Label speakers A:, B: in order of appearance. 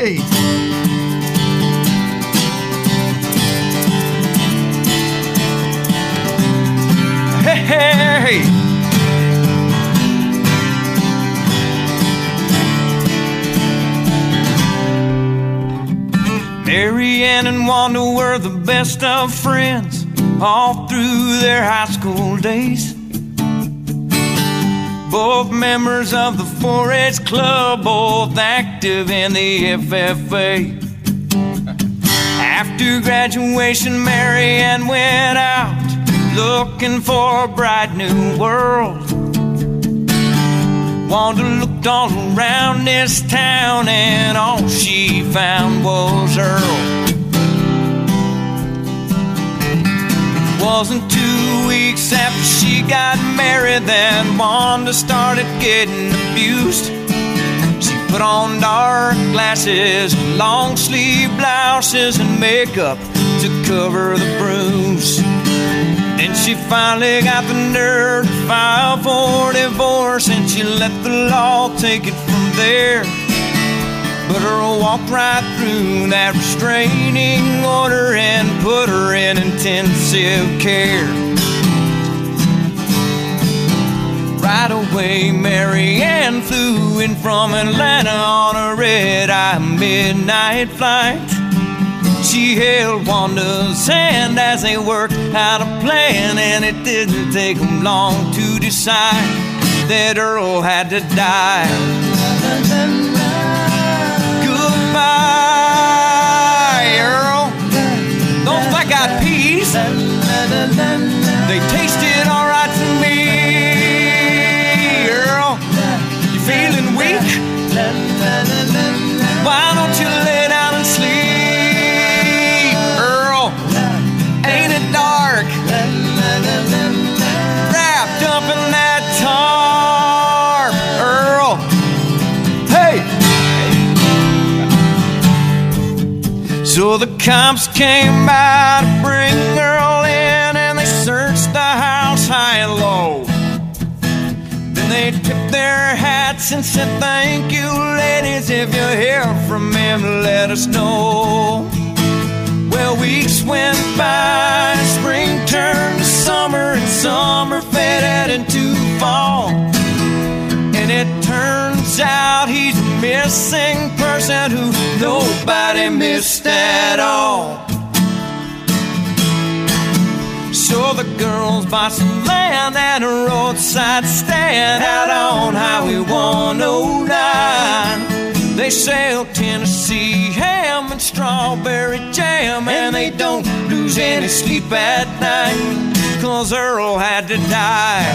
A: hey. Hey. Mary Ann and Wanda were the best of friends all through their high school days. Both members of the 4 H club, both active in the FFA. After graduation, Mary Ann went out looking for a bright new world. Wanda looked all around this town and all she found was Earl. Wasn't two weeks after she got married that Wanda started getting abused. She put on dark glasses, long sleeve blouses, and makeup to cover the bruise. Then she finally got the nerve to file for divorce, and she let the law take it from there. But Earl walked right through that restraining order and put her in intensive care. Right away, Mary Ann flew in from Atlanta on a red eye midnight flight. She held Wanda's hand as they worked out a plan, and it didn't take them long to decide that Earl had to die. They tasted alright to me. Earl, you feeling weak? Why don't you lay down and sleep, Earl? Ain't it dark? Wrapped up in that tarp, Earl. Hey! So the cops came by and said, Thank you, ladies. If you hear from him, let us know. Well, weeks went by, spring turned to summer, and summer faded into fall. And it turns out he's a missing person who nobody missed at all. So the girls bought some land and a roadside stand out on Highway 109. They sell Tennessee ham and strawberry jam, and they don't lose any sleep at night. Cause Earl had to die.